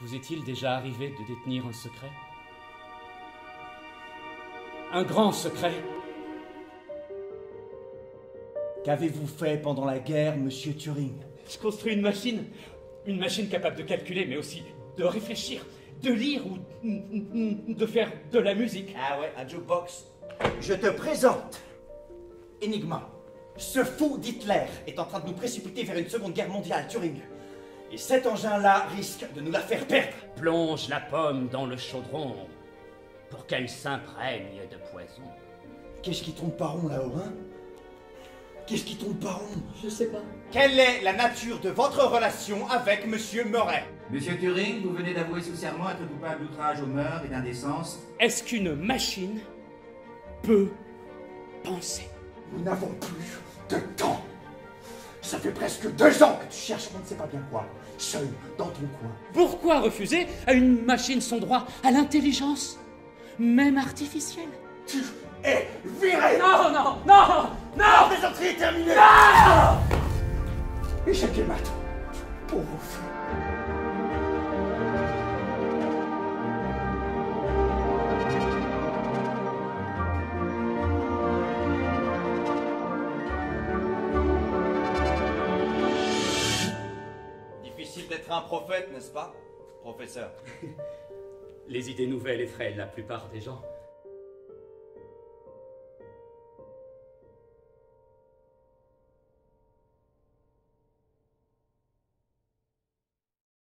Vous est-il déjà arrivé de détenir un secret? Un grand secret? Qu'avez-vous fait pendant la guerre, monsieur Turing? Je construis une machine. Une machine capable de calculer, mais aussi de réfléchir, de lire ou de faire de la musique. Ah ouais, un jukebox. Je te présente Enigma. Ce fou d'Hitler est en train de nous précipiter vers une seconde guerre mondiale, Turing. Et cet engin-là risque de nous la faire perdre. Plonge la pomme dans le chaudron pour qu'elle s'imprègne de poison. Qu'est-ce qui tombe pas rond là-haut, hein? Qu'est-ce qui tombe pas rond Je sais pas. Quelle est la nature de votre relation avec Monsieur Murray Monsieur Turing, vous venez d'avouer sous serment être coupable d'outrage aux mœurs et d'indécence. Est-ce qu'une machine peut penser? Nous n'avons plus de temps. Ça fait presque deux ans que tu cherches on ne sait pas bien quoi, seul dans ton coin. Pourquoi refuser à une machine son droit à l'intelligence, même artificielle? Tu es viré. Non, non, non, non. La plaisanterie est terminée. Non. Échec et vos feux. Difficile d'être un prophète, n'est-ce pas, professeur? Les idées nouvelles effraient la plupart des gens.